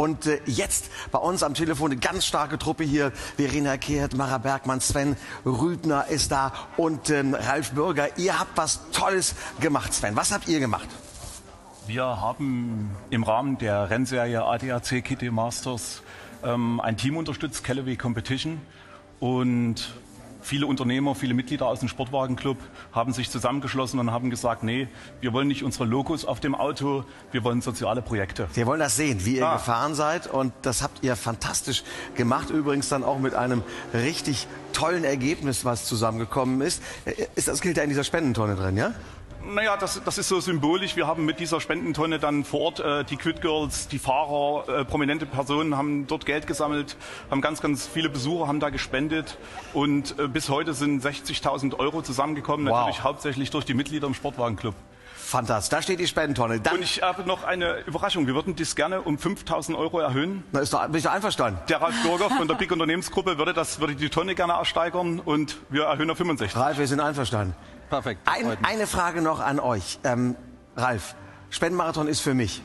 Und äh, jetzt bei uns am Telefon eine ganz starke Truppe hier. Verena Kehrt, Mara Bergmann, Sven Rüdner ist da und ähm, Ralf Bürger. Ihr habt was Tolles gemacht, Sven. Was habt ihr gemacht? Wir haben im Rahmen der Rennserie ADAC Kitty Masters ähm, ein Team unterstützt, Callaway Competition. Und viele Unternehmer, viele Mitglieder aus dem Sportwagenclub haben sich zusammengeschlossen und haben gesagt, nee, wir wollen nicht unsere Logos auf dem Auto, wir wollen soziale Projekte. Wir wollen das sehen, wie ihr ah. gefahren seid und das habt ihr fantastisch gemacht. Übrigens dann auch mit einem richtig tollen Ergebnis, was zusammengekommen ist. Ist das gilt ja in dieser Spendentonne drin, ja? Naja, das, das ist so symbolisch. Wir haben mit dieser Spendentonne dann vor Ort äh, die Quid Girls, die Fahrer, äh, prominente Personen haben dort Geld gesammelt, haben ganz, ganz viele Besucher, haben da gespendet und äh, bis heute sind 60.000 Euro zusammengekommen, wow. natürlich hauptsächlich durch die Mitglieder im Sportwagenclub. Fantastisch, da steht die Spendentonne. Dann und ich habe noch eine Überraschung. Wir würden das gerne um 5000 Euro erhöhen. Na, ist doch, bin ich doch einverstanden. Der Ralf Bürger von der Big Unternehmensgruppe würde, das, würde die Tonne gerne ersteigern und wir erhöhen auf 65. Ralf, wir sind einverstanden. Perfekt. Ein, eine Frage noch an euch. Ähm, Ralf, Spendenmarathon ist für mich.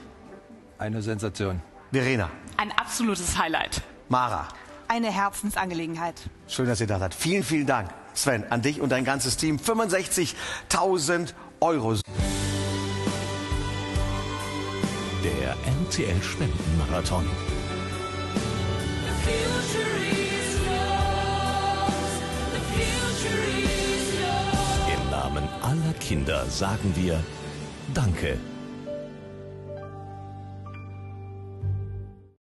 Eine Sensation. Verena. Ein absolutes Highlight. Mara. Eine Herzensangelegenheit. Schön, dass ihr da seid. Vielen, vielen Dank, Sven, an dich und dein ganzes Team. 65.000 Euro. Der MTL Spendenmarathon. aller Kinder sagen wir Danke